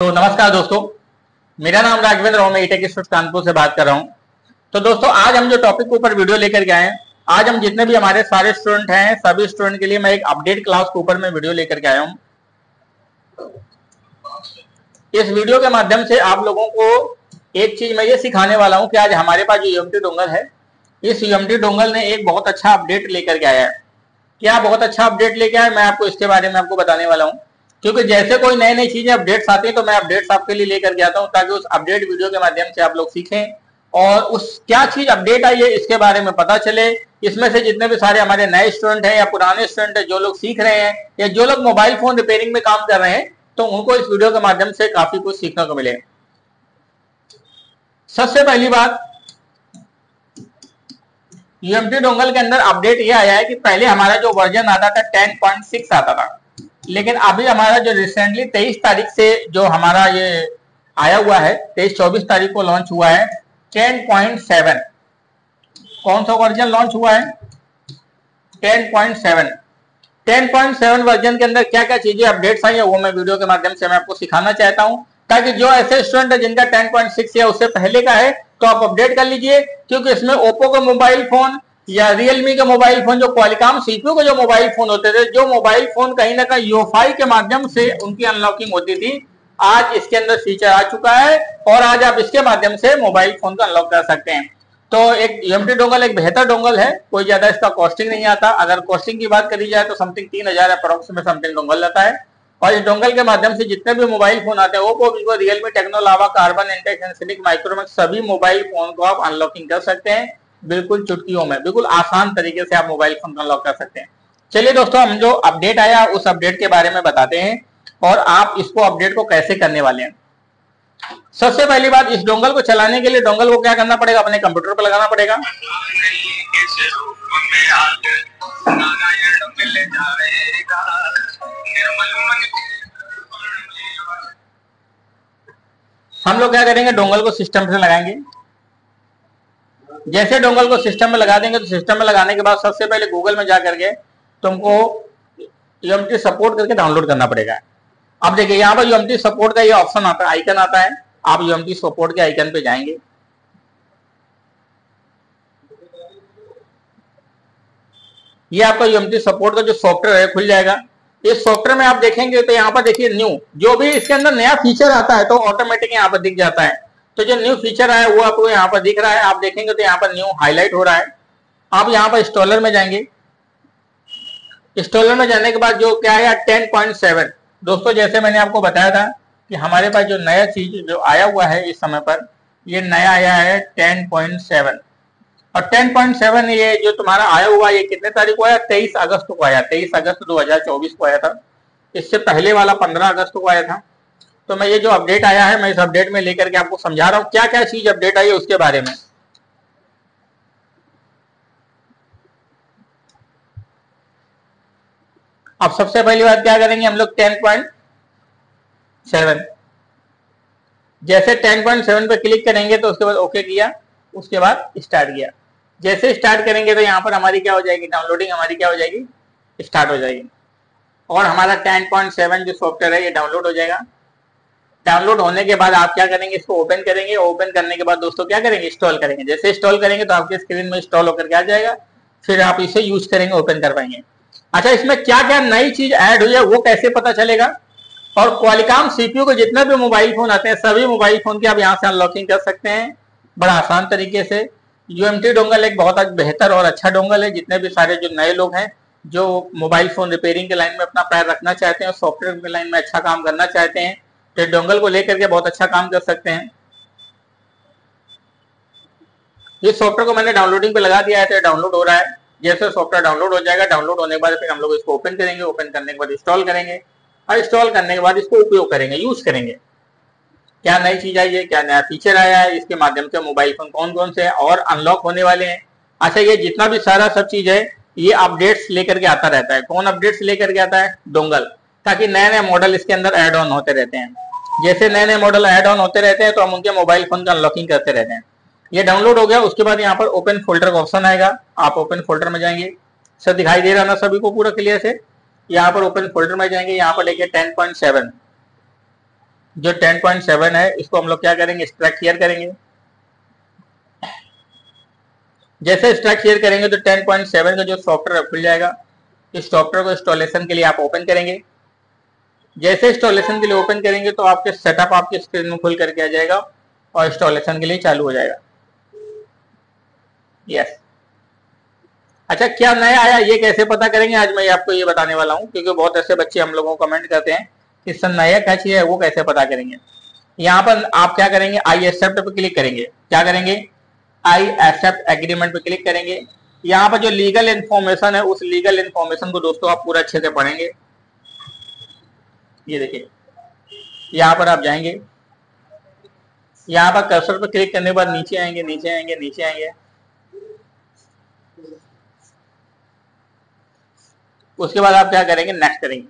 तो नमस्कार दोस्तों, मेरा नाम राघवेंद्र और मैं ईटेक इंस्टीट्यूट कानपुर से बात कर रहा हूँ। तो दोस्तों, आज हम जो टॉपिक के ऊपर वीडियो लेकर के आए हैं, आज हम जितने भी हमारे सारे स्टूडेंट हैं, सभी स्टूडेंट के लिए मैं एक अपडेट क्लास के ऊपर में वीडियो लेकर के आया हूँ। इस वीडियो के माध्यम से आप लोगों को एक चीज़ मैं ये सिखाने वाला हूँ कि आज हमारे पास जो यूएमटी डोंगल है, इस यूएमटी डोंगल ने एक बहुत अच्छा अपडेट लेकर के आया है। क्या बहुत अच्छा अपडेट लेके आया मैं आपको इसके बारे में आपको बताने वाला हूँ। क्योंकि जैसे कोई नई नई चीज़ें अपडेट्स आती हैं तो मैं अपडेट्स आपके लिए लेकर के आता हूँ, ताकि उस अपडेट वीडियो के माध्यम से आप लोग सीखें। और उस क्या चीज़ अपडेट आई है, इसके बारे में पता चले। इसमें से जितने भी सारे हमारे नए स्टूडेंट हैं या पुराने स्टूडेंट हैं, जो लोग सीख रहे हैं, या जो लोग मोबाइल फ़ोन रिपेयरिंग में काम कर रहे हैं तो उनको इस वीडियो के माध्यम से काफ़ी कुछ सीखने को मिले। सबसे पहली बात यूएमटी डोंगल के अंदर अपडेट ये आया है कि पहले हमारा जो वर्जन आता था 10.6 आता था। लेकिन अभी हमारा जो रिसेंटली 23 तारीख से जो हमारा ये आया हुआ है 23-24 तारीख को लॉन्च हुआ है 10.7 कौन सा वर्जन लॉन्च हुआ है? 10.7 10.7 वर्जन के अंदर क्या क्या चीज़ें अपडेट्स आई है, वो मैं वीडियो के माध्यम से मैं आपको सिखाना चाहता हूँ। ताकि जो ऐसे स्टूडेंट है जिनका 10.6 या उससे पहले का है तो आप अपडेट कर लीजिए, क्योंकि इसमें ओप्पो का मोबाइल फ़ोन या रियलमी के मोबाइल फ़ोन जो क्वालिकॉम सीपीयू के जो मोबाइल फ़ोन होते थे, जो मोबाइल फ़ोन कहीं ना कहीं यूफाई के माध्यम से उनकी अनलॉकिंग होती थी, आज इसके अंदर फीचर आ चुका है और आज आप इसके माध्यम से मोबाइल फ़ोन को अनलॉक कर सकते हैं। तो एक यूएमटी डोंगल एक बेहतर डोंगल है, कोई ज़्यादा इसका कॉस्टिंग नहीं आता। अगर कॉस्टिंग की बात करी जाए तो समथिंग तीन हज़ार अप्रोक्स में समथिंग डोंगल रहता है। और इस डोंगल के माध्यम से जितने भी मोबाइल फ़ोन आते हैं Oppo Vivo Realme Tecno Lava Karbonn Intex एनसिलिक Micromax सभी मोबाइल फ़ोन को आप अनलॉकिंग कर सकते हैं। बिल्कुल चुटकियों में, बिल्कुल आसान तरीके से आप मोबाइल फ़ोन अनलॉक कर सकते हैं। चलिए दोस्तों, हम जो अपडेट आया, उस अपडेट के बारे में बताते हैं और आप इसको अपडेट को कैसे करने वाले हैं। सबसे पहली बात, इस डोंगल को चलाने के लिए डोंगल को क्या करना पड़ेगा? अपने कंप्यूटर पर लगाना पड़ेगा। हम लोग क्या करेंगे? डोंगल को सिस्टम से लगाएँगे। जैसे डोंगल को सिस्टम में लगा देंगे तो सिस्टम में लगाने के बाद सबसे पहले गूगल में जा करके तुमको यूएमटी सपोर्ट करके डाउनलोड करना पड़ेगा। अब देखिए, यहाँ पर यूएमटी सपोर्ट का ये ऑप्शन आता है आइकन आता है। आप यूएमटी सपोर्ट के आइकन पे जाएँगे। ये आपका यूएमटी सपोर्ट का जो सॉफ्टवेयर है, खुल जाएगा। इस सॉफ्टवेयर में आप देखेंगे तो यहाँ पर देखिए न्यू जो भी इसके अंदर नया फीचर आता है तो ऑटोमेटिक यहाँ पर दिख जाता है। तो जो न्यू फीचर आया, वो आपको यहाँ पर दिख रहा है। आप देखेंगे तो यहाँ पर न्यू हाईलाइट हो रहा है। आप यहाँ पर इंस्टॉलर में जाएँगे। इंस्टॉलर में जाने के बाद जो क्या है टेन पॉइंट सेवन दोस्तों, जैसे मैंने आपको बताया था कि हमारे पास जो नया चीज़ जो आया हुआ है इस समय पर, ये नया आया है टेन पॉइंट सेवन और टेन पॉइंट सेवन ये जो तुम्हारा आया हुआ, ये कितने तारीख को आया? तेईस अगस्त को आया। तेईस अगस्त दो हज़ार चौबीस को आया था। इससे पहले वाला पंद्रह अगस्त को आया था। तो मैं ये जो अपडेट आया है, मैं इस अपडेट में लेकर के आपको समझा रहा हूँ क्या क्या चीज़ अपडेट आई है उसके बारे में। अब सबसे पहली बात क्या करेंगे हम लोग टेन पॉइंट सेवन जैसे टेन पॉइंट सेवन पे क्लिक करेंगे तो उसके बाद ओके किया, उसके बाद स्टार्ट किया। जैसे स्टार्ट करेंगे तो यहाँ पर हमारी क्या हो जाएगी डाउनलोडिंग हमारी क्या हो जाएगी स्टार्ट हो जाएगी। और हमारा टेन पॉइंट सेवन जो सॉफ्टवेयर है, ये डाउनलोड हो जाएगा। डाउनलोड होने के बाद आप क्या करेंगे, इसको ओपन करेंगे। ओपन करने के बाद दोस्तों क्या करेंगे इंस्टॉल करेंगे। जैसे इंस्टॉल करेंगे तो आपके स्क्रीन में इंस्टॉल होकर के आ जाएगा। फिर आप इसे यूज़ करेंगे ओपन कर पाएँगे। अच्छा इसमें क्या क्या नई चीज़ ऐड हुई है, वो कैसे पता चलेगा? और क्वालिकॉम सीपीयू को जितने भी मोबाइल फ़ोन आते हैं, सभी मोबाइल फ़ोन की आप यहाँ से अनलॉकिंग कर सकते हैं, बड़ा आसान तरीके से। यूएमटी डोंगल एक बहुत बेहतर और अच्छा डोंगल है, जितने भी सारे जो नए लोग हैं, जो मोबाइल फ़ोन रिपेयरिंग के लाइन में अपना पैर रखना चाहते हैं सॉफ्टवेयर के लाइन में अच्छा काम करना चाहते हैं तो डोंगल को लेकर के बहुत अच्छा काम कर सकते हैं। इस सॉफ्टवेयर को मैंने डाउनलोडिंग पे लगा दिया है तो डाउनलोड हो रहा है। जैसे सॉफ्टवेयर डाउनलोड हो जाएगा डाउनलोड होने के बाद फिर हम लोग इसको ओपन करेंगे ओपन करने के बाद इंस्टॉल करेंगे और इंस्टॉल करने के बाद इसको उपयोग करेंगे यूज़ करेंगे। क्या नई चीज़ आई है, क्या नया फीचर आया है, इसके माध्यम से मोबाइल फ़ोन कौन कौन से और अनलॉक होने वाले हैं। अच्छा ये जितना भी सारा सब चीज़ है, ये अपडेट्स लेकर के आता रहता है। कौन अपडेट्स लेकर के आता है? डोंगल। ताकि नए नए मॉडल इसके अंदर एड ऑन होते रहते हैं। जैसे नए नए मॉडल एड ऑन होते रहते हैं तो हम उनके मोबाइल फ़ोन का अनलॉकिंग करते रहते हैं। ये डाउनलोड हो गया, उसके बाद यहाँ पर ओपन फोल्डर का ऑप्शन आएगा। आप ओपन फोल्डर में जाएँगे। सर दिखाई दे रहा ना सभी को पूरा क्लियर से? यहाँ पर ओपन फोल्डर में जाएँगे, यहाँ पर देखिए टेन पॉइंट सेवन जो 10.7 है, इसको हम लोग क्या करेंगे? स्ट्रैक क्लियर करेंगे। जैसे स्ट्रैक क्लियर करेंगे तो 10.7 का जो सॉफ्टवेयर खुल जाएगा। इस सॉफ्टवेयर को इंस्टॉलेशन के लिए आप ओपन करेंगे। जैसे इंस्टॉलेशन के लिए ओपन करेंगे तो आपके सेटअप आपके स्क्रीन में खुल करके आ जाएगा और इंस्टॉलेशन के लिए चालू हो जाएगा। यस अच्छा क्या नया आया? ये कैसे पता करेंगे? आज मैं आपको ये बताने वाला हूँ, क्योंकि बहुत ऐसे बच्चे हम लोगों को कमेंट करते हैं कि सर नया क्या चीज़ है, वो कैसे पता करेंगे। यहाँ पर आप क्या करेंगे? आई एक्सेप्ट पे क्लिक करेंगे। क्या करेंगे? आई एक्सेप्ट एग्रीमेंट पे क्लिक करेंगे। यहाँ पर जो लीगल इन्फॉर्मेशन है, उस लीगल इन्फॉर्मेशन को दोस्तों आप पूरा अच्छे से पढ़ेंगे। ये देखिए, यहाँ पर आप जाएँगे। यहाँ पर कर्सर पर क्लिक करने के बाद नीचे आएँगे नीचे आएँगे नीचे आएँगे। उसके बाद आप क्या करेंगे नेक्स्ट करेंगे।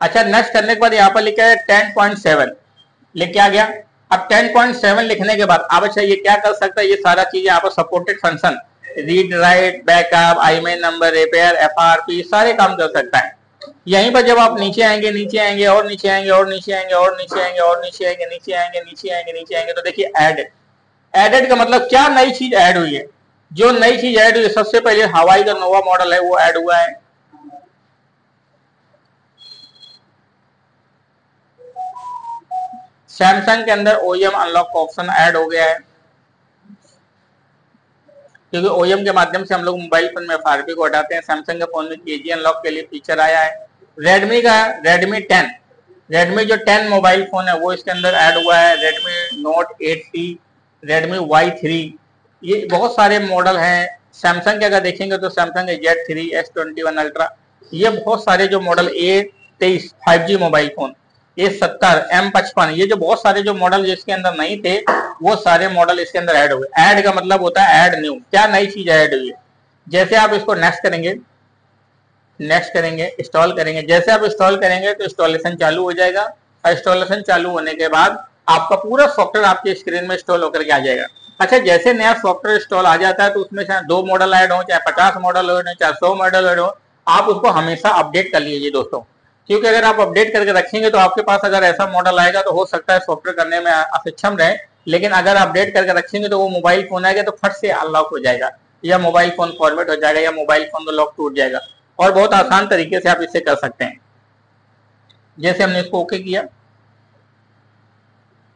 अच्छा नेक्स्ट करने के बाद यहाँ पर लिखा है टेन पॉइंट सेवन लिख के आ गया? अब टेन पॉइंट सेवन लिखने के बाद, अब अच्छा ये क्या कर सकता है? ये सारा चीज़ यहाँ पर supported function read write backup I main number repair F R P सारे काम कर सकता है। यहीं पर जब आप नीचे आएँगे नीचे आएँगे, और नीचे आएँगे, और नीचे आएँगे, और नीचे आएँगे, और नीचे आएँगे नीचे आएँगे नीचे आएँगे नीचे आएँगे तो देखिए एड एडेड का मतलब क्या नई चीज़ ऐड हुई है? जो नई चीज़ ऐड हुई है, सबसे पहले हवाई का नोवा मॉडल है, वो ऐड हुआ है। सैमसंग के अंदर ओएम अनलॉक ऑप्शन ऐड हो गया है। क्योंकि ओएम के माध्यम से हम लोग मोबाइल फ़ोन में एफ़ को हटाते हैं। सैमसंग के फ़ोन में के अनलॉक के लिए फीचर आया है। रेडमी का रेडमी टेन रेडमी जो टेन मोबाइल फ़ोन है, वो इसके अंदर ऐड हुआ है। Redmi Note eight T Redmi Y three ये बहुत सारे मॉडल हैं। सैमसंग के अगर देखेंगे तो Samsung Z three S twenty one Ultra ये बहुत सारे जो मॉडल ए तेईस five G mobile phone A सत्तर एम पचपन। ये जो बहुत सारे जो मॉडल जिसके अंदर नहीं थे वो सारे मॉडल इसके अंदर ऐड हुए। ऐड का मतलब होता है ऐड न्यू क्या नई चीज़ ऐड हुई? है जैसे आप इसको नेक्स्ट करेंगे नेक्स्ट करेंगे इंस्टॉल करेंगे। जैसे आप इंस्टॉल करेंगे तो इंस्टॉलेशन चालू हो जाएगा। और इंस्टॉलेशन चालू होने के बाद आपका पूरा सॉफ्टवेयर आपके स्क्रीन में इंस्टॉल होकर के आ जाएगा। अच्छा जैसे नया सॉफ्टवेयर इंस्टॉल आ जाता है तो उसमें चाहे दो मॉडल ऐड हो, चाहे पचास मॉडल ऐड हो, चाहे सौ मॉडल ऐड हो, आप उसको हमेशा अपडेट कर लीजिए दोस्तों। क्योंकि अगर आप अपडेट करके रखेंगे तो आपके पास अगर ऐसा मॉडल आएगा तो हो सकता है सॉफ्टवेयर करने में असक्षम रहे। लेकिन अगर अपडेट करके रखेंगे तो वो मोबाइल फ़ोन आएगा तो फट से अनलॉक हो जाएगा, या मोबाइल फ़ोन फॉर्मेट हो जाएगा, या मोबाइल फ़ोन लॉक टूट जाएगा। और बहुत आसान तरीके से आप इसे कर सकते हैं। जैसे हमने इसको ओके किया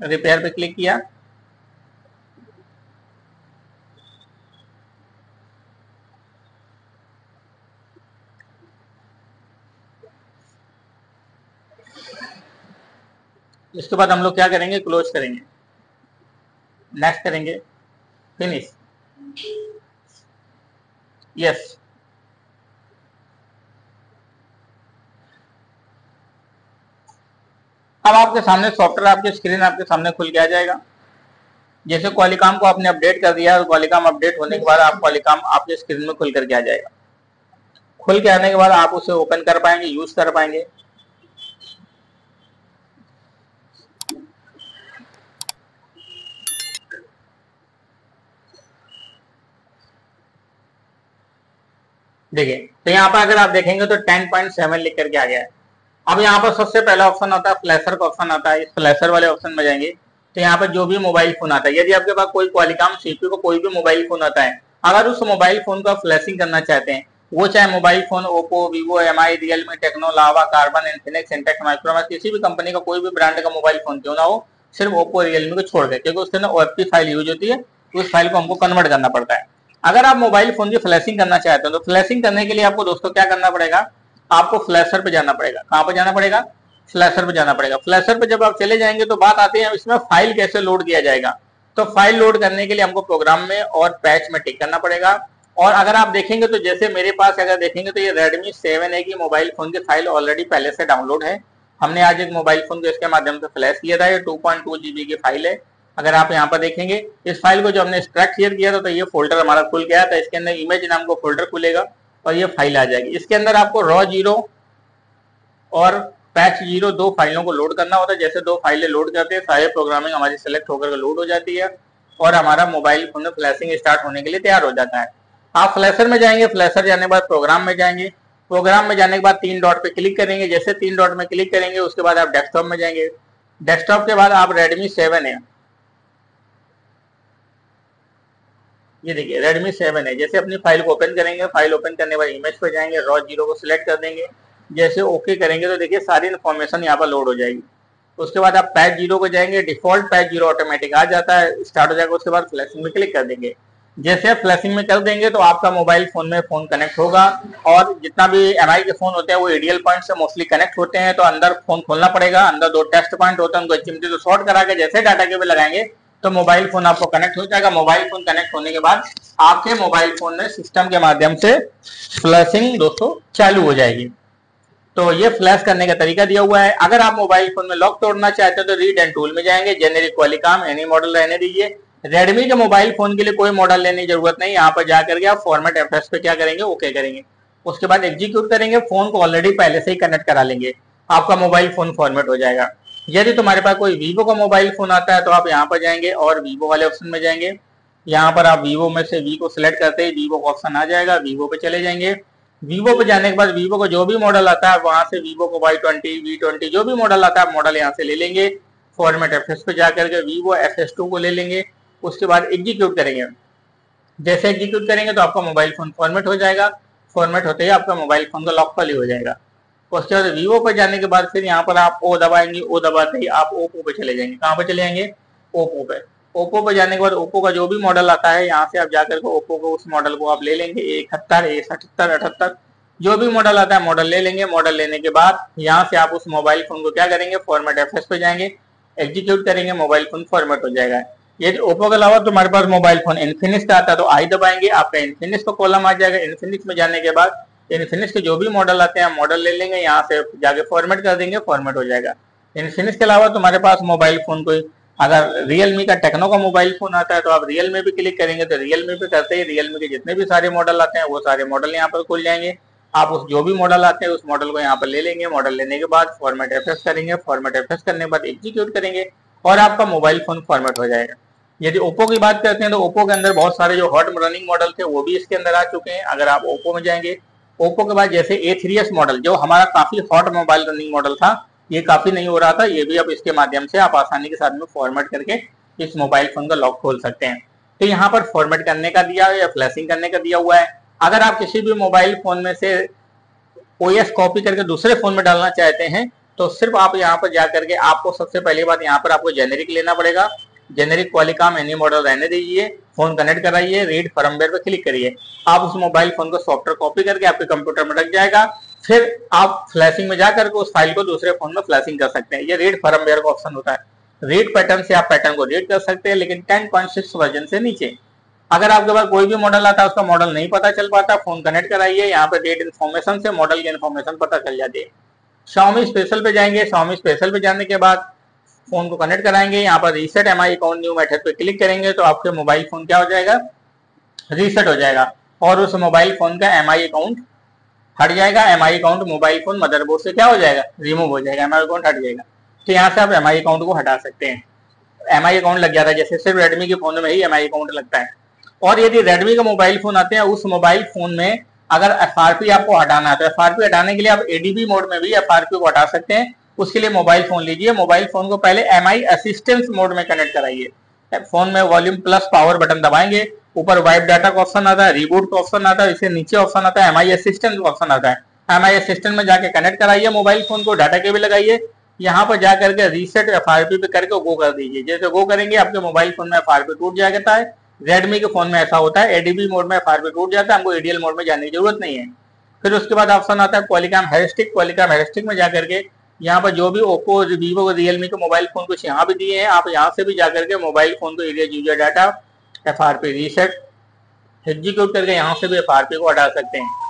रिपेयर पे क्लिक किया। इसके बाद हम लोग क्या करेंगे? क्लोज करेंगे। नेक्स्ट करेंगे। फिनिश यस अब आपके सामने सॉफ्टवेयर आपके स्क्रीन आपके सामने खुल के आ जाएगा। जैसे क्वालिकाम को आपने अपडेट कर दिया क्वालिकाम अपडेट होने के बाद आप क्वालिकाम आपके स्क्रीन में खुल करके आ जाएगा। खुल के आने के बाद आप उसे ओपन कर पाएँगे यूज़ कर पाएँगे। देखिए तो यहाँ पर अगर आप देखेंगे तो 10.7 लिख करके आ गया है। अब यहाँ पर सबसे पहला ऑप्शन आता है, फ्लैशर का ऑप्शन आता है, इस फ्लैशर वाले ऑप्शन में जाएँगे। तो यहाँ पर जो भी मोबाइल फ़ोन आता है, यदि आपके पास कोई क्वालिकॉम सीपीयू का कोई भी मोबाइल फ़ोन आता है, अगर उस मोबाइल फ़ोन का फ्लैशिंग करना चाहते हैं, वो चाहे mobile phone Oppo Vivo M I Realme Tecno Lava Karbonn Infinix Intex Micromax किसी भी कंपनी का कोई भी ब्रांड का मोबाइल फ़ोन, क्यों ना हो, सिर्फ़ ओप्पो रियलमी को छोड़ दे क्योंकि उसके अंदर ओएफपी फ़ाइल यूज़ होती है तो उस फ़ाइल को हमको कन्वर्ट करना पड़ता है। अगर आप मोबाइल फ़ोन की फ्लैशिंग करना चाहते हो तो फ्लैशिंग करने के लिए आपको दोस्तों क्या करना पड़ेगा? आपको फ्लैशर पे जाना पड़ेगा। कहाँ पे जाना पड़ेगा? फ्लैशर पे जाना पड़ेगा। फ्लैशर पे जब आप चले जाएँगे तो बात आती है, इसमें फ़ाइल कैसे लोड किया जाएगा? तो फ़ाइल लोड करने के लिए हमको प्रोग्राम में और पैच में टिक करना पड़ेगा। और अगर आप देखेंगे तो जैसे मेरे पास अगर देखेंगे तो ये रेडमी सेवन 7A की मोबाइल फ़ोन की फ़ाइल ऑलरेडी पहले से डाउनलोड है। हमने आज एक मोबाइल फ़ोन को इसके माध्यम से फ्लैश किया था। ये 2.2 जीबी की फ़ाइल है। अगर आप यहाँ पर देखेंगे, इस फ़ाइल को जो हमने एक्सट्रैक्ट क्लियर किया था तो ये फोल्डर हमारा खुल गया था। इसके अंदर इमेज नाम को फोल्डर खुलेगा और ये फ़ाइल आ जाएगी। इसके अंदर आपको रॉ ज़ीरो और पैच ज़ीरो दो फाइलों को लोड करना होता है। जैसे दो फाइलें लोड करते हैं, सारे प्रोग्रामिंग हमारी सेलेक्ट होकर लोड हो जाती है और हमारा मोबाइल फ़ोन में फ्लैशिंग स्टार्ट होने के लिए तैयार हो जाता है। आप फ्लैशर में जाएँगे फ्लैशर जाने के बाद प्रोग्राम में जाएँगे। प्रोग्राम में जाने के बाद तीन डॉट पे क्लिक करेंगे। जैसे तीन डॉट में क्लिक करेंगे, उसके बाद आप डेस्कटॉप में जाएँगे। डेस्कटॉप के बाद आप रेडमी सेवन है। ये देखिए रेडमी सेवन है। जैसे अपनी फ़ाइल को ओपन करेंगे फ़ाइल ओपन करने बाद इमेज पर जाएँगे रॉ ज़ीरो को सिलेक्ट कर देंगे। जैसे ओके करेंगे तो देखिए सारी इन्फॉर्मेशन यहाँ पर लोड हो जाएगी। उसके बाद आप पैच ज़ीरो को जाएँगे डिफ़ॉल्ट पैच ज़ीरो ऑटोमेटिक आ जाता है स्टार्ट हो जाएगा, उसके बाद फ्लैशिंग में क्लिक कर देंगे। जैसे आप फ्लैशिंग में कर देंगे तो आपका मोबाइल फ़ोन में फ़ोन कनेक्ट होगा। और जितना भी एम के फ़ोन होते हैं, वो एडियल पॉइंट से मोस्टली कनेक्ट होते हैं तो अंदर फ़ोन खोलना पड़ेगा। अंदर दो टेस्ट पॉइंट होते हैं, उनको चिमटी तो शॉर्ट करा के, जैसे डाटा केबल लगाएँगे तो मोबाइल फ़ोन आपको कनेक्ट हो जाएगा। मोबाइल फ़ोन कनेक्ट होने के बाद आपके मोबाइल फ़ोन में सिस्टम के माध्यम से फ्लैशिंग दोस्तों चालू हो जाएगी। तो ये फ्लैश करने का तरीका दिया हुआ है। अगर आप मोबाइल फ़ोन में लॉक तोड़ना चाहते हो तो रीड एंड टूल में जाएँगे। जेनेरिक क्वालिकाम एनी मॉडल रहने दीजिए। रेडमी के मोबाइल फ़ोन के लिए कोई मॉडल लेने की ज़रूरत नहीं। यहाँ पर जाकर के आप फॉर्मेट एफ़ पे क्या करेंगे? ओके करेंगे। उसके बाद एग्जीक्यूट करेंगे। फ़ोन को ऑलरेडी पहले से ही कनेक्ट करा लेंगे। आपका मोबाइल फ़ोन फॉर्मेट हो जाएगा। यदि तुम्हारे पास कोई वीवो का मोबाइल फ़ोन आता है तो आप यहाँ पर जाएँगे और वीवो वाले ऑप्शन में जाएँगे। यहाँ पर आप वीवो में से वी को सिलेक्ट करते ही वीवो का ऑप्शन आ जाएगा वीवो पे चले जाएँगे। वीवो पे जाने के बाद वीवो का जो भी मॉडल आता है, वहाँ से वीवो को वाई ट्वेंटी वी ट्वेंटी जो भी मॉडल आता है मॉडल यहाँ से ले लेंगे। फॉर्मेट एफ़ एस पे जाकर के वीवो एफ़ एस टू को ले लेंगे। उसके बाद एग्जीक्यूट करेंगे। जैसे एग्जीक्यूट करेंगे तो आपका मोबाइल फ़ोन फॉर्मेट हो जाएगा। फॉर्मेट होते ही आपका मोबाइल फ़ोन का लॉक खाली हो जाएगा। उसके बाद वीवो पर जाने के बाद फिर यहाँ पर आप ओ दबाएँगे ओ दबाते ही आप ओप्पो पे चले जाएँगे। कहाँ पे चले जाएँगे ओप्पो पे। ओप्पो पे जाने के बाद ओप्पो का जो भी मॉडल आता है, यहाँ से आप जाकर के ओप्पो को उस मॉडल को आप ले लेंगे इकहत्तर एक सठहत्तर अठहत्तर, जो भी मॉडल आता है मॉडल ले लेंगे। मॉडल लेने के बाद यहाँ से आप उस मोबाइल फ़ोन को क्या करेंगे? फॉर्मेट एफ़ पे जाएँगे एग्जीक्यूट करेंगे मोबाइल फ़ोन फॉर्मेट हो जाएगा। ये ओप्पो के अलावा तुम्हारे पास मोबाइल फ़ोन इन्फिनिक्स का आता है तो आई दबाएँगे, आपका इन्फिनिक्स का कॉलम आ जाएगा। इन्फिनिक्स में जाने के बाद इन्फिनिक्स के जो भी मॉडल आते हैं मॉडल ले लेंगे, यहाँ से जाके फॉर्मेट कर देंगे फॉर्मेट हो जाएगा। इन्फिनिक्स के अलावा तुम्हारे पास मोबाइल फ़ोन कोई, अगर रियलमी का टेक्नो का मोबाइल फ़ोन आता है तो आप रियल में भी क्लिक करेंगे तो रियल में भी करते ही रियलमी के जितने भी सारे मॉडल आते हैं, वो सारे मॉडल यहाँ पर खुल जाएँगे। आप उस जो भी मॉडल आते हैं, उस मॉडल को यहाँ पर ले लेंगे मॉडल लेने के बाद फॉर्मेट एफ़ करेंगे फॉर्मेट एफ़ करने के बाद एग्जीक्यूट करेंगे, और आपका मोबाइल फ़ोन फॉर्मेट हो जाएगा। यदि ओप्पो की बात करते हैं तो ओप्पो के अंदर बहुत सारे जो हॉट रनिंग मॉडल थे, वो भी इसके अंदर आ चुके हैं। अगर आप ओप्पो में जाएँगे ओप्पो के बाद जैसे ए थ्री एस मॉडल जो हमारा काफ़ी हॉट मोबाइल रनिंग मॉडल था, ये काफ़ी नहीं हो रहा था, ये भी अब इसके माध्यम से आप आसानी के साथ में फॉर्मेट करके इस मोबाइल फ़ोन का लॉक खोल सकते हैं। तो यहाँ पर फॉर्मेट करने का दिया है या फ्लैशिंग करने का दिया हुआ है। अगर आप किसी भी मोबाइल फ़ोन में से ओएस कॉपी करके दूसरे फ़ोन में डालना चाहते हैं तो सिर्फ़ आप यहाँ पर जाकर के आपको सबसे पहली बात यहाँ पर आपको जेनेरिक लेना पड़ेगा। जेनेरिक क्वालिकाम एनी मॉडल रहने दीजिए। फ़ोन कनेक्ट कराइए, रीड फर्मवेयर पर क्लिक करिए। आप उस मोबाइल फ़ोन को सॉफ्टवेयर कॉपी करके आपके कंप्यूटर में रख जाएगा। फिर आप फ्लैशिंग में जाकर उस फ़ाइल को दूसरे फ़ोन में फ्लैशिंग कर सकते हैं। ये रीड फर्मवेयर का ऑप्शन होता है। रीड पैटर्न से आप पैटर्न को रीड कर सकते हैं, लेकिन 10.6 वर्जन से नीचे। अगर आपके पास कोई भी मॉडल आता है उसका मॉडल नहीं पता चल पाता फ़ोन कनेक्ट कराइए। यहाँ पे डेट इन्फॉर्मेशन से मॉडल की इन्फॉर्मेशन पता चल जाती है। शाओमी स्पेशल पे जाएँगे। शाओमी स्पेशल पे जाने के बाद फ़ोन को कनेक्ट कराएँगे, यहाँ पर reset M I account new method पे क्लिक करेंगे तो आपके मोबाइल फ़ोन क्या हो जाएगा? रीसेट हो जाएगा और उस मोबाइल फ़ोन का एम आई अकाउंट हट जाएगा। M I account mobile phone motherboard से क्या हो जाएगा? रिमूव हो जाएगा। एमआई अकाउंट हट जाएगा। तो यहाँ से आप एम आई अकाउंट को हटा सकते हैं। एम आई अकाउंट लग जाता है जैसे सिर्फ़ रेडमी के फ़ोन में ही एम आई अकाउंट लगता है। और यदि रेडमी का मोबाइल फ़ोन आते हैं, उस मोबाइल फ़ोन में अगर FRP आपको हटाना है तो FRP हटाने के लिए आप एडीबी मोड में भी FRP को हटा सकते हैं। उसके लिए मोबाइल फ़ोन लीजिए। मोबाइल फ़ोन को पहले एम आई असिस्टेंस मोड में कनेक्ट कराइए। फ़ोन में वॉल्यूम प्लस पावर बटन दबाएँगे। ऊपर वाइप डाटा का ऑप्शन आता है रिबूट का ऑप्शन आता है इसे नीचे ऑप्शन आता है एम आई असिस्टेंट ऑप्शन आता है। एम आई असिस्टेंट में जाके कनेक्ट कराइए मोबाइल फ़ोन को डाटा केबल लगाइए। यहाँ पर जाकर के रीसेट एफ़ आर पी पे करके गो कर दीजिए। जैसे गो करेंगे, आपके मोबाइल फ़ोन में एफ़ आर पी टूट जाता है। रेडमी के फ़ोन में ऐसा होता है एडीबी मोड में एफ़ आर पी टूट जाता है, हमको एडीएल मोड में जाने की ज़रूरत नहीं है। फिर उसके बाद ऑप्शन आता है क्वालिकाम हेरिस्टिक क्वालिकाम हेरिस्टिक में जाकर के यहाँ पर जो भी ओप्पो वीवो रियलमी के मोबाइल फ़ोन कुछ यहाँ भी दिए हैं। आप यहाँ से भी जाकर के मोबाइल फ़ोन को area user data F R P reset execute करके यहाँ से भी एफ़ आर पी को हटा सकते हैं।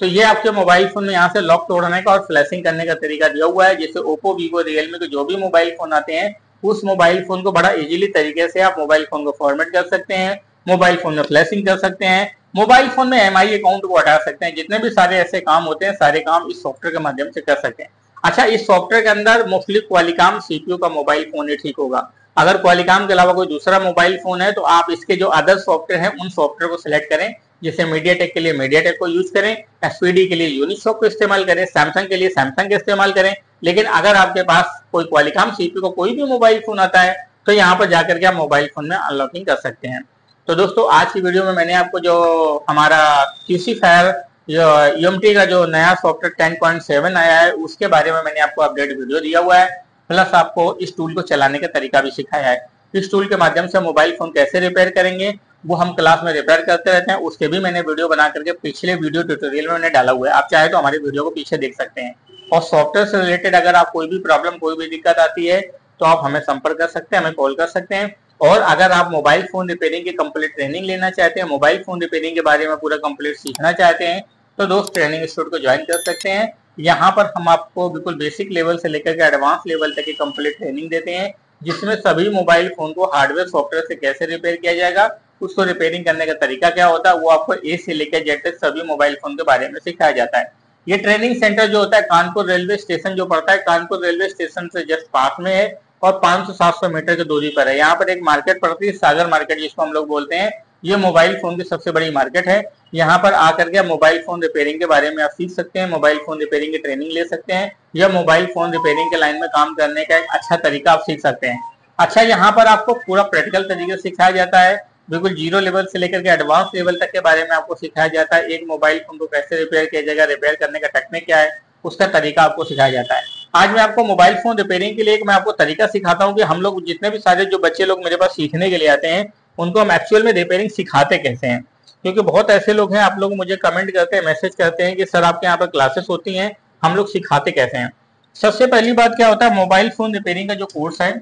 तो ये आपके मोबाइल फ़ोन में यहाँ से लॉक तोड़ने का और फ्लैशिंग करने का तरीका दिया हुआ है जैसे ओप्पो वीवो रियलमी के जो भी मोबाइल फ़ोन आते हैं, उस मोबाइल फ़ोन को बड़ा इजीली तरीके से आप मोबाइल फ़ोन को फॉर्मेट कर सकते हैं मोबाइल फ़ोन में फ्लैशिंग कर सकते हैं मोबाइल फ़ोन में एमआई अकाउंट को हटा सकते हैं। जितने भी सारे ऐसे काम होते हैं, सारे काम इस सॉफ्टवेयर के माध्यम से कर सकते हैं। अच्छा इस सॉफ्टवेयर के अंदर मोस्टली क्वालिकाम सीपीयू का मोबाइल फ़ोन ही ठीक होगा। अगर क्वालिकाम के अलावा कोई दूसरा मोबाइल फ़ोन है तो आप इसके जो अदर सॉफ्टवेयर है, उन सॉफ्टवेयर को सिलेक्ट करें, जैसे मीडिया टेक के लिए मीडिया टेक को यूज़ करें एसपीडी के लिए यूनिसॉक को इस्तेमाल करें सैमसंग के लिए सैमसंग का इस्तेमाल करें। लेकिन अगर आपके पास कोई क्वालिकॉम सीपी को कोई भी मोबाइल फ़ोन आता है तो यहाँ पर जाकर के आप मोबाइल फ़ोन में अनलॉकिंग कर सकते हैं। तो दोस्तों, आज की वीडियो में मैंने आपको जो हमारा क्यूसी फायर यूएमटी का जो नया सॉफ्टवेयर 10.7 आया है, उसके बारे में मैंने आपको अपडेट वीडियो दिया हुआ है। प्लस आपको इस टूल को चलाने का तरीका भी सिखाया है। इस टूल के माध्यम से मोबाइल फ़ोन कैसे रिपेयर करेंगे, वो हम क्लास में रिपेयर करते रहते हैं। उसके भी मैंने वीडियो बना करके पिछले वीडियो ट्यूटोरियल में मैंने डाला हुआ है। आप चाहे तो हमारे वीडियो को पीछे देख सकते हैं। और सॉफ्टवेयर से रिलेटेड अगर आप कोई भी प्रॉब्लम कोई भी दिक्कत आती है तो आप हमें संपर्क कर सकते हैं, हमें कॉल कर सकते हैं। और अगर आप मोबाइल फ़ोन रिपेयरिंग की कंप्लीट ट्रेनिंग लेना चाहते हैं मोबाइल फ़ोन रिपेयरिंग के बारे में पूरा कंप्लीट सीखना चाहते हैं तो दोस्त ट्रेनिंग इंस्टीट्यूट को ज्वाइन कर सकते हैं। यहाँ पर हम आपको बिल्कुल बेसिक लेवल से लेकर के एडवांस लेवल तक की कंप्लीट ट्रेनिंग देते हैं, जिसमें सभी मोबाइल फ़ोन को हार्डवेयर सॉफ्टवेयर से कैसे रिपेयर किया जाएगा, उसको रिपेयरिंग करने का तरीका क्या होता है, वो आपको ए से लेकर जेड तक सभी मोबाइल फ़ोन के बारे में सिखाया जाता है। ये ट्रेनिंग सेंटर जो होता है, कानपुर रेलवे स्टेशन जो पड़ता है, कानपुर रेलवे स्टेशन से जस्ट पास में है। और 500-700 मीटर की दूरी पर है। यहाँ पर एक मार्केट पड़ती है सागर मार्केट, जिसको हम लोग बोलते हैं, ये मोबाइल फ़ोन की सबसे बड़ी मार्केट है। यहाँ पर आकर के मोबाइल फ़ोन रिपेयरिंग के बारे में आप सीख सकते हैं, मोबाइल फ़ोन रिपेयरिंग की ट्रेनिंग ले सकते हैं, या मोबाइल फ़ोन रिपेयरिंग के लाइन में काम करने का एक अच्छा तरीका आप सीख सकते हैं। अच्छा यहाँ पर आपको पूरा प्रैक्टिकल तरीके से सिखाया जाता है। बिल्कुल ज़ीरो लेवल से लेकर के एडवांस लेवल तक के बारे में आपको सिखाया जाता है। एक मोबाइल फ़ोन को कैसे रिपेयर किया जाएगा, रिपेयर करने का टेक्निक क्या है, उसका तरीका आपको सिखाया जाता है। आज मैं आपको मोबाइल फ़ोन रिपेयरिंग के लिए एक मैं आपको तरीका सिखाता हूँ कि हम लोग जितने भी सारे जो बच्चे लोग मेरे पास सीखने के लिए आते हैं, उनको हम एक्चुअल में रिपेयरिंग सिखाते कैसे हैं? क्योंकि बहुत ऐसे लोग हैं, आप लोग मुझे कमेंट करते हैं मैसेज करते हैं कि, सर, आपके यहाँ पर क्लासेस होती हैं, हम लोग सिखाते कैसे हैं? सबसे पहली बात क्या होता है मोबाइल फ़ोन रिपेयरिंग का जो कोर्स है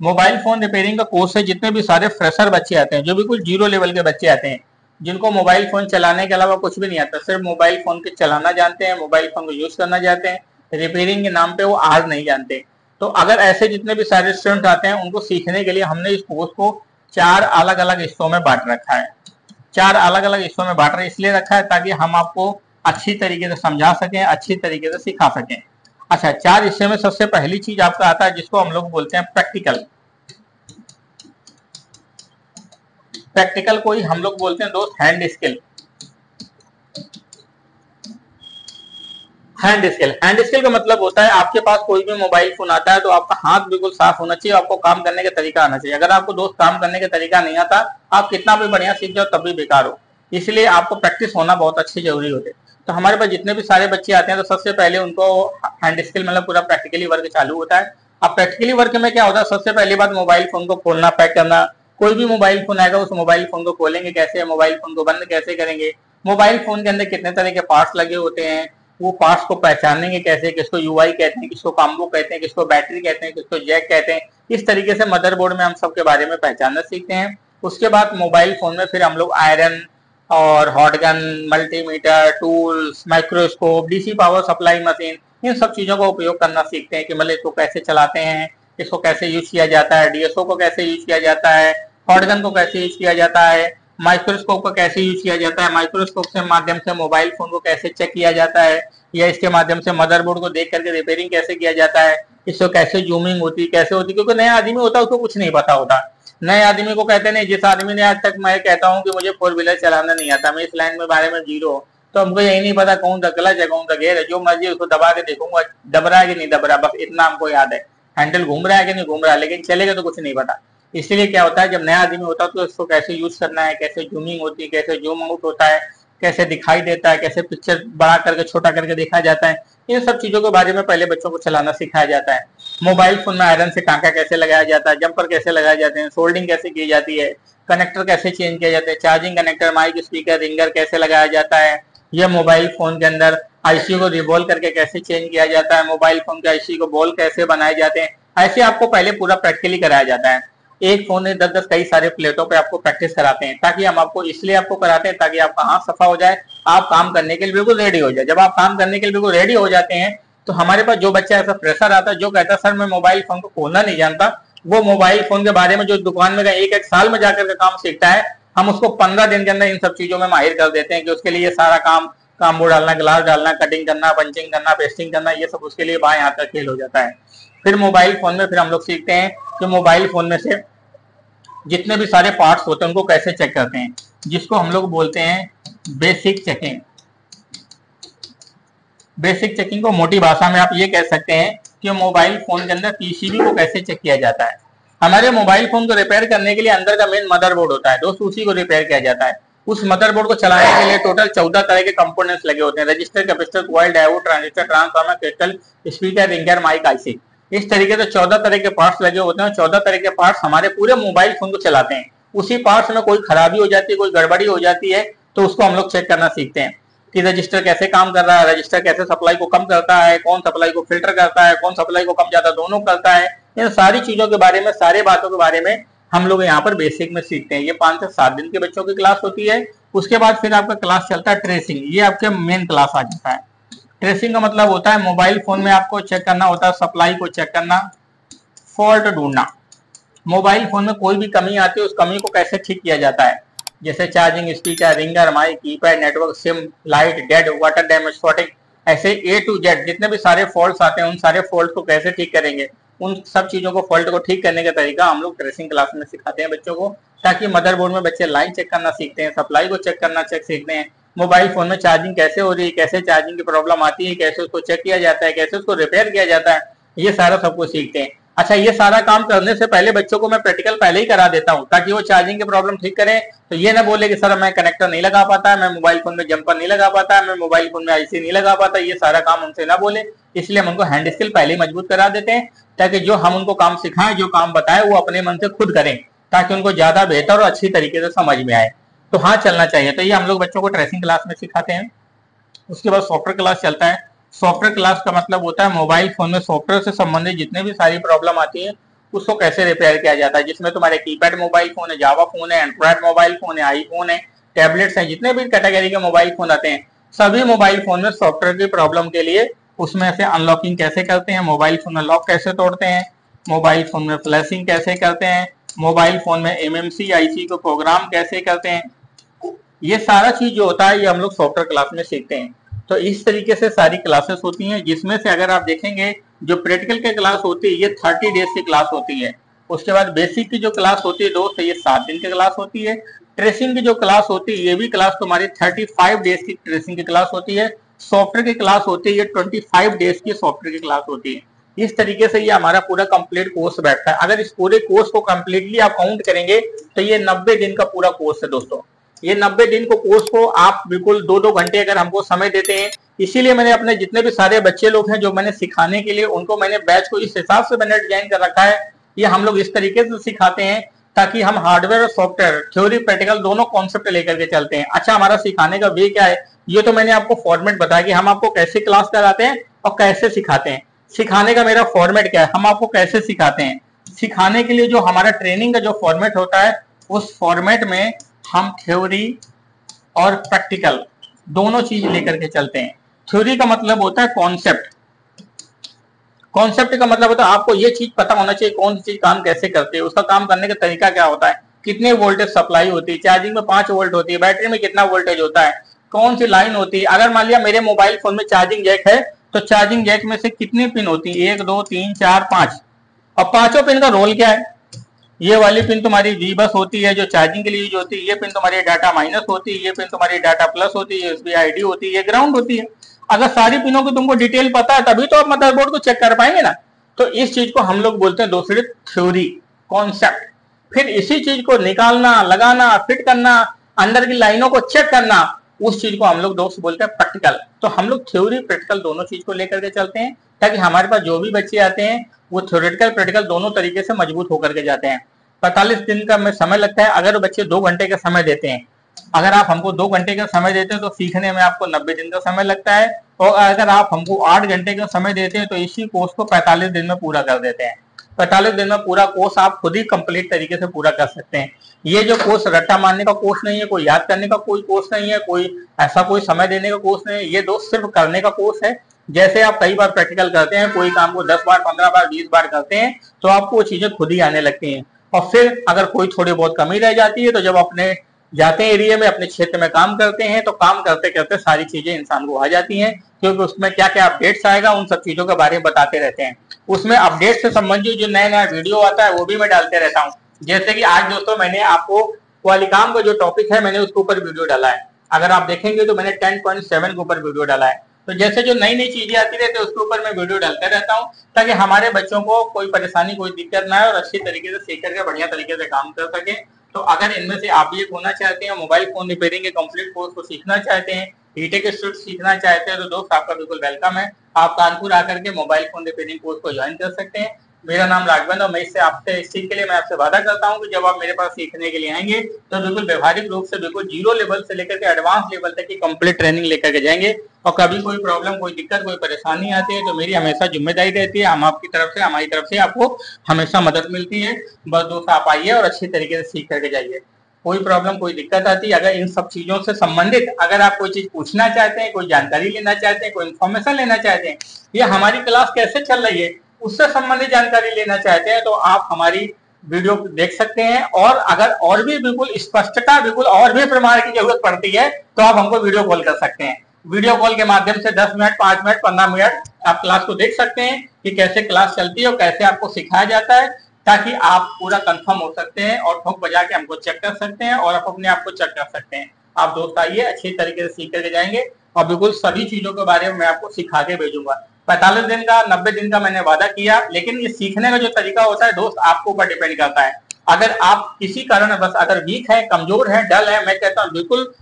मोबाइल फ़ोन रिपेयरिंग का कोर्स है जितने भी सारे फ्रेशर बच्चे आते हैं, जो बिल्कुल ज़ीरो लेवल के बच्चे आते हैं जिनको मोबाइल फ़ोन चलाने के अलावा कुछ भी नहीं आता, सिर्फ़ मोबाइल फ़ोन के चलाना जानते हैं, मोबाइल फ़ोन को यूज़ करना जानते हैं रिपेयरिंग के नाम पे वो आज नहीं जानते। तो अगर ऐसे जितने भी सारे स्टूडेंट आते हैं, उनको सीखने के लिए हमने इस कोर्स को चार अलग अलग हिस्सों में बांट रखा है। चार अलग अलग हिस्सों में बांट इसलिए रखा है ताकि हम आपको अच्छी तरीके से समझा सकें, अच्छी तरीके से सिखा सकें। अच्छा चार हिस्से में सबसे पहली चीज़ आपका आता है, जिसको हम लोग बोलते हैं प्रैक्टिकल प्रैक्टिकल को ही हम लोग बोलते हैं दोस्त hand skill hand skill hand skill का मतलब होता है आपके पास कोई भी मोबाइल फ़ोन आता है तो आपका हाथ बिल्कुल साफ़ होना चाहिए, आपको काम करने का तरीका आना चाहिए। अगर आपको दोस्त काम करने का तरीका नहीं आता, आप कितना भी बढ़िया सीख जाओ तब भी बेकार हो। इसलिए आपको प्रैक्टिस होना बहुत अच्छी ज़रूरी होती तो हमारे पास जितने भी सारे बच्चे आते हैं तो सबसे पहले उनको हैंड स्किल मतलब पूरा प्रैक्टिकली वर्क चालू होता है। अब प्रैक्टिकली वर्क में क्या होता है, सबसे पहली बात मोबाइल फ़ोन को खोलना पैक करना कोई भी मोबाइल फ़ोन आएगा, उस मोबाइल फ़ोन को खोलेंगे कैसे मोबाइल फ़ोन को बंद कैसे करेंगे? मोबाइल फ़ोन के अंदर कितने तरह के पार्ट्स लगे होते हैं? वो पार्ट्स को पहचानेंगे कैसे? किसको यूआई कहते हैं, किसको काम्बो कहते हैं, किसको बैटरी कहते हैं, किसको जैक कहते हैं? इस तरीके से मदरबोर्ड में हम सबके बारे में पहचानना सीखते हैं। उसके बाद मोबाइल फ़ोन में फिर हम लोग आयरन और hot gun multimeter tools microscope DC power supply machine इन सब चीज़ों का उपयोग करना सीखते हैं कि मतलब इसको कैसे चलाते हैं, इसको कैसे यूज़ किया जाता है डीएसओ को कैसे यूज़ किया जाता है हॉटगन को कैसे यूज़ किया जाता है? माइक्रोस्कोप को कैसे यूज़ किया जाता है? माइक्रोस्कोप से माध्यम से मोबाइल फ़ोन को कैसे चेक किया जाता है? या इसके माध्यम से मदरबोर्ड को देख करके रिपेयरिंग कैसे किया जाता है? इसको कैसे जूमिंग होती कैसे होती क्योंकि नया आदमी होता है, उसको कुछ नहीं पता होता। नए आदमी को कहते नहीं, जिस आदमी ने आज तक मैं कहता हूँ कि मुझे फोर व्हीलर चलाना नहीं आता, मैं इस लाइन में बारे में ज़ीरो तो हमको यही नहीं पता कौन सा क्लच है, कौन सा है। जो मर्ज़ी उसको दबा के देखूँगा दब रहा है कि नहीं दब रहा बस इतना हमको याद है। हैंडल घूम रहा है कि नहीं घूम रहा है लेकिन चलेगा तो कुछ नहीं पता। इसलिए क्या होता है, जब नया आदमी होता है तो इसको कैसे यूज़ करना है, कैसे जूमिंग होती है, कैसे जूम आउट होता है, कैसे दिखाई देता है, कैसे पिक्चर बड़ा करके, छोटा करके देखा जाता है, इन सब चीज़ों के बारे में पहले बच्चों को चलाना सिखाया जाता है। मोबाइल फ़ोन में आयरन से टांका कैसे लगाया जाता है जंपर कैसे लगाए जाते हैं सोल्डिंग कैसे की जाती है कनेक्टर कैसे चेंज किया जाता है charging connector mic speaker ringer कैसे लगाया जाता है, यह मोबाइल फ़ोन के अंदर आईसी को रिवॉल्व करके कैसे चेंज किया जाता है मोबाइल फ़ोन के आईसी को बॉल कैसे बनाए जाते हैं ऐसे आपको पहले पूरा प्रैक्टिकली कराया जाता है। एक फ़ोन में दस दस कई सारे प्लेटों पे आपको प्रैक्टिस कराते हैं, ताकि हम आपको इसलिए आपको कराते हैं ताकि आपका हाथ सफ़ा हो जाए, आप काम करने के लिए बिल्कुल रेडी हो जाए। जब आप काम करने के लिए बिल्कुल रेडी हो जाते हैं तो हमारे पास जो बच्चा ऐसा प्रेशर आता है, जो कहता है, सर, मैं मोबाइल फ़ोन को खोलना नहीं जानता। वो मोबाइल फ़ोन के बारे में जो दुकान में एक एक साल में जाकर के काम सीखता है, हम उसको पंद्रह दिन के अंदर इन सब चीज़ों में माहिर कर देते हैं कि उसके लिए सारा काम काम्बो डालना, ग्लास डालना कटिंग करना, पंचिंग करना पेस्टिंग करना, ये सब उसके लिए बाएँ हाथ का खेल हो जाता है। फिर मोबाइल फ़ोन में फिर हम लोग सीखते हैं कि मोबाइल फ़ोन में से जितने भी सारे पार्ट्स होते हैं, उनको कैसे चेक करते हैं? जिसको हम लोग बोलते हैं बेसिक चेकिंग बेसिक चेकिंग को मोटी भाषा में आप ये कह सकते हैं कि मोबाइल फ़ोन के अंदर पीसीबी को कैसे चेक किया जाता है? हमारे मोबाइल फ़ोन को रिपेयर करने के लिए अंदर का मेन मदरबोर्ड होता है, दोस्तों उसी को रिपेयर किया जाता है। उस मदरबोर्ड को चलाने के लिए टोटल चौदह तरह के कंपोनेंट्स लगे होते हैं register capacitor coil diode transistor transformer crystal speaker ringer mic IC इस तरीके से चौदह तरह के पार्ट्स लगे होते हैं चौदह तरह के पार्ट्स हमारे पूरे मोबाइल फ़ोन को चलाते हैं। उसी पार्ट्स में कोई खराबी हो जाती है, कोई गड़बड़ी हो जाती है तो उसको हम लोग चेक करना सीखते हैं। कि रजिस्टर कैसे काम कर रहा है रजिस्टर कैसे सप्लाई को कम करता है, कौन सप्लाई को फ़िल्टर करता है, कौन सप्लाई को कम ज़्यादा दोनों करता है, इन सारी चीज़ों के बारे में, सारे बातों के बारे में हम लोग यहाँ पर बेसिक में सीखते हैं। ये पाँच से सात दिन के बच्चों की क्लास होती है। उसके बाद फिर आपका क्लास चलता है ट्रेसिंग ये आपके मेन क्लास आ जाता है। ट्रेसिंग का मतलब होता है मोबाइल फ़ोन में आपको चेक करना होता है सप्लाई को चेक करना फॉल्ट ढूंढना। मोबाइल फ़ोन में कोई भी कमी आती है, उस कमी को कैसे ठीक किया जाता है? जैसे charging speaker ringer mic keypad network SIM light dead water damage spotting ऐसे ए टू जेड जितने भी सारे फॉल्ट आते हैं, उन सारे फॉल्ट को कैसे ठीक करेंगे? उन सब चीज़ों को फॉल्ट को ठीक करने का तरीका हम लोग ट्रेसिंग क्लास में सिखाते हैं बच्चों को, ताकि मदरबोर्ड में बच्चे लाइन चेक करना सीखते हैं सप्लाई को चेक करना चेक सीखते हैं। मोबाइल फ़ोन में चार्जिंग कैसे हो रही है, कैसे चार्जिंग की प्रॉब्लम आती है, कैसे उसको चेक किया जाता है, कैसे उसको रिपेयर किया जाता है, ये सारा सब कुछ सीखते हैं। अच्छा ये सारा काम करने से पहले बच्चों को मैं प्रैक्टिकल पहले ही करा देता हूँ, ताकि वो चार्जिंग की प्रॉब्लम ठीक करें। तो ये ना बोले कि, सर, मैं कनेक्टर नहीं लगा पाता, मैं मोबाइल फ़ोन में जंपर नहीं लगा पाता, मैं मोबाइल फ़ोन में आईसी नहीं लगा पाता। ये सारा काम उनसे ना बोले, इसलिए हम उनको हैंड स्किल पहले ही मज़बूत करा देते हैं, ताकि जो हम उनको काम सिखाएँ, जो काम बताएँ, वो अपने मन से खुद करें, ताकि उनको ज़्यादा बेहतर और अच्छी तरीके से समझ में आए। तो हाँ चलना चाहिए। तो ये हम लोग बच्चों को ट्रेसिंग क्लास में सिखाते हैं। उसके बाद सॉफ्टवेयर क्लास चलता है। सॉफ्टवेयर क्लास का मतलब होता है मोबाइल फ़ोन में सॉफ्टवेयर से संबंधित जितने भी सारी प्रॉब्लम आती है, उसको कैसे रिपेयर किया जाता है? जिसमें तुम्हारे कीपैड मोबाइल फ़ोन है जावा फ़ोन है एंड्रॉयड मोबाइल फ़ोन है आईफोन है टैबलेट्स हैं, जितने भी कैटेगरी के मोबाइल फ़ोन आते हैं, सभी मोबाइल फ़ोन में सॉफ्टवेयर की प्रॉब्लम के लिए उसमें से अनलॉकिंग कैसे करते हैं? मोबाइल फ़ोन में लॉक कैसे तोड़ते हैं? मोबाइल फ़ोन में फ्लैशिंग कैसे करते हैं? मोबाइल फ़ोन में एमएमसी आईसी को प्रोग्राम कैसे करते हैं? ये सारा चीज़ जो होता है, ये हम लोग सॉफ्टवेयर क्लास में सीखते हैं। तो इस तरीके से सारी क्लासेस होती हैं, जिसमें से अगर आप देखेंगे, जो प्रैक्टिकल की क्लास होती है, ये थर्टी डेज़ की क्लास होती है। उसके बाद बेसिक की जो क्लास होती है, दोस्त, ये सात दिन की क्लास होती है। ट्रेसिंग की जो क्लास होती है, ये भी क्लास तुम्हारी थर्टी फाइव डेज़ की ट्रेसिंग की क्लास होती है। सॉफ्टवेयर की क्लास होती है, ये ट्वेंटी फाइव डेज़ की सॉफ्टवेयर की क्लास होती है। इस तरीके से ये हमारा पूरा कंप्लीट कोर्स बैठता है। अगर इस पूरे कोर्स को कंप्लीटली आप काउंट करेंगे तो ये नब्बे दिन का पूरा कोर्स है, दोस्तों। ये नब्बे दिन को कोर्स को आप बिल्कुल दो दो घंटे अगर हमको समय देते हैं, इसीलिए मैंने अपने जितने भी सारे बच्चे लोग हैं जो मैंने सिखाने के लिए, उनको मैंने बैच को इस हिसाब से मैंने डिज़ाइन कर रखा है ये हम लोग इस तरीके से सिखाते हैं ताकि हम हार्डवेयर और सॉफ्टवेयर थ्योरी प्रैक्टिकल दोनों कॉन्सेप्ट लेकर के चलते हैं। अच्छा हमारा सिखाने का वे क्या है? ये तो मैंने आपको फॉर्मेट बताया कि हम आपको कैसे क्लास कराते हैं और कैसे सिखाते हैं। सिखाने का मेरा फॉर्मेट क्या है? हम आपको कैसे सिखाते हैं? सिखाने के लिए जो हमारा ट्रेनिंग का जो फॉर्मेट होता है, उस फॉर्मेट में हम थ्योरी और प्रैक्टिकल दोनों चीज़ लेकर के चलते हैं। थ्योरी का मतलब होता है कॉन्सेप्ट कॉन्सेप्ट का मतलब होता है आपको ये चीज़ पता होना चाहिए कौन सी चीज़ काम कैसे करती है, उसका काम करने का तरीका क्या होता है, कितने वोल्टेज सप्लाई होती है चार्जिंग में पाँच वोल्ट होती है बैटरी में कितना वोल्टेज होता है, कौन सी लाइन होती है। अगर मान लिया मेरे मोबाइल फ़ोन में चार्जिंग जैक है तो चार्जिंग जैक में से कितनी पिन होती है? एक, दो, तीन, चार, पाँच। और पाँचों पिन का रोल क्या है? ये वाली पिन तुम्हारी वी बस होती है जो चार्जिंग के लिए यूज़ होती है, ये पिन तुम्हारी डाटा माइनस होती है, ये पिन तुम्हारी डाटा प्लस होती है यूएसबी आईडी होती है, ये ग्राउंड होती है। अगर सारी पिनों की तुमको डिटेल पता है, तभी तो आप मदरबोर्ड को चेक कर पाएँगे ना। तो इस चीज़ को हम लोग बोलते हैं दूसरी थ्योरी कॉन्सेप्ट फिर इसी चीज़ को निकालना, लगाना फिट करना, अंदर की लाइनों को चेक करना उस चीज़ को हम लोग दोस्त बोलते हैं प्रैक्टिकल तो हम लोग थ्योरी प्रैक्टिकल दोनों चीज़ को लेकर के चलते हैं, ताकि हमारे पास जो भी बच्चे आते हैं, वो थ्योरेटिकल प्रैक्टिकल दोनों तरीके से मज़बूत होकर के जाते हैं। पैंतालीस दिन का समय लगता है, अगर बच्चे दो घंटे का समय देते हैं। अगर आप हमको दो घंटे का समय देते हैं तो सीखने में आपको नब्बे दिन का समय लगता है, और अगर आप हमको आठ घंटे का समय देते हैं तो इसी कोर्स को पैंतालीस दिन में पूरा कर देते हैं। पैंतालीस दिन में पूरा कोर्स आप खुद ही कंप्लीट तरीके से पूरा कर सकते हैं। ये जो कोर्स रट्टा मारने का कोर्स नहीं है, कोई याद करने का कोई कोर्स नहीं है, कोई ऐसा कोई समय देने का कोर्स नहीं है, ये दोस्त सिर्फ़ करने का कोर्स है। जैसे आप कई बार प्रैक्टिकल करते हैं, कोई काम को दस बार, पंद्रह बार, बीस बार करते हैं तो आपको वो चीज़ें खुद ही आने लगती हैं। और फिर अगर कोई थोड़ी बहुत कमी रह जाती है तो जब अपने जाते हैं एरिया में, अपने क्षेत्र में काम करते हैं तो काम करते करते सारी चीज़ें इंसान को आ जाती हैं, क्योंकि उसमें क्या क्या अपडेट्स आएगा, उन सब चीज़ों के बारे में बताते रहते हैं। उसमें अपडेट से संबंधित जो नया नया वीडियो आता है, वो भी मैं डालते रहता हूँ। जैसे कि आज दोस्तों मैंने आपको क्वालिकाम का जो टॉपिक है, मैंने उसके ऊपर वीडियो डाला है। अगर आप देखेंगे तो मैंने 10.7 के ऊपर वीडियो डाला है। तो जैसे जो नई नई चीज़ें आती रहती है, उसके ऊपर मैं वीडियो डालता रहता हूँ, ताकि हमारे बच्चों को कोई परेशानी, कोई दिक्कत ना आए और अच्छी तरीके से, सीख करके, बढ़िया तरीके से काम कर सके। तो अगर इनमें से आप ये होना चाहते हैं मोबाइल फ़ोन रिपेयरिंग के कंप्लीट कोर्स को सीखना चाहते हैं ईटेक स्टूडेंट सीखना चाहते हैं तो दोस्त आपका बिल्कुल वेलकम है। आप कानपुर आकर के मोबाइल फ़ोन रिपेयरिंग कोर्स को ज्वाइन कर सकते हैं। मेरा नाम राघवन और मैं इससे आपसे, इस चीज़ के लिए मैं आपसे वादा करता हूँ कि जब आप मेरे पास सीखने के लिए आएँगे तो बिल्कुल व्यवहारिक रूप से, बिल्कुल ज़ीरो लेवल से लेकर के एडवांस लेवल तक की कंप्लीट ट्रेनिंग लेकर के जाएँगे। और कभी कोई प्रॉब्लम कोई दिक्कत, कोई परेशानी आती है तो मेरी हमेशा ज़िम्मेदारी रहती है। हम आपकी तरफ़ से, हमारी तरफ़ से आपको हमेशा मदद मिलती है। बस दोस्त, आप आइए और अच्छी तरीके से सीख करके जाइए। कोई प्रॉब्लम कोई दिक्कत आती है, अगर इन सब चीज़ों से संबंधित, अगर आप कोई चीज़ पूछना चाहते हैं, कोई जानकारी लेना चाहते हैं, कोई इन्फॉर्मेशन लेना चाहते हैं, ये हमारी क्लास कैसे चल रही है? उससे संबंधित जानकारी लेना चाहते हैं तो आप हमारी वीडियो देख सकते हैं। और अगर और भी बिल्कुल स्पष्टता, बिल्कुल और भी प्रमाण की ज़रूरत पड़ती है तो आप हमको वीडियो कॉल कर सकते हैं। वीडियो कॉल के माध्यम से 10 मिनट 5 मिनट 15 मिनट आप क्लास को देख सकते हैं कि कैसे क्लास चलती है और कैसे आपको सिखाया जाता है, ताकि आप पूरा कंफर्म हो सकते हैं और ठोक बजा के हमको चेक कर सकते हैं और आप अपने आप को चेक कर सकते हैं। आप दोस्त आइए, अच्छी तरीके से सीख करके जाएँगे और बिल्कुल सभी चीज़ों के बारे में मैं आपको सिखा के भेजूँगा। पैंतालीस दिन का, नब्बे दिन का मैंने वादा किया, लेकिन ये सीखने का जो तरीका होता है, दोस्त, आपको ऊपर डिपेंड करता है। अगर आप किसी कारण, बस अगर वीक है, कमज़ोर है, डल है, मैं कहता हूँ, बिल्कुल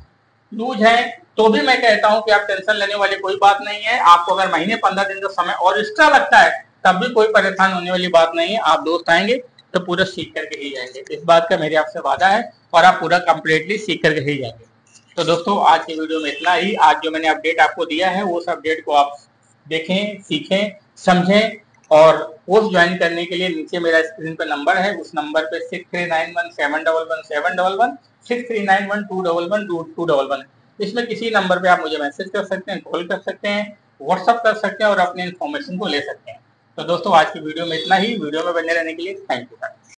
लूज है तो भी मैं कहता हूँ कि आप टेंशन लेने वाली कोई बात नहीं है। आपको अगर महीने पंद्रह दिन का समय और एक्स्ट्रा लगता है, तब भी कोई परेशान होने वाली बात नहीं है। आप दोस्त आएँगे तो पूरा सीख करके ही जाएँगे। इस बात का मेरे आपसे वादा है और आप पूरा कंप्लीटली सीख करके ही जाएँगे। तो दोस्तों, आज की वीडियो में इतना ही। आज जो मैंने अपडेट आपको दिया है, उस अपडेट को आप देखें, सीखें, समझें और कोर्स ज्वाइन करने के लिए नीचे मेरा स्क्रीन पर नंबर है। उस नंबर पे six three nine one seven double one seven double one six three nine one two double one two two double one इसमें किसी नंबर पे आप मुझे मैसेज कर सकते हैं कॉल कर सकते हैं व्हाट्सअप कर सकते हैं और अपने इन्फॉर्मेशन को ले सकते हैं। तो दोस्तों, आज की वीडियो में इतना ही। वीडियो में बने रहने के लिए थैंक यू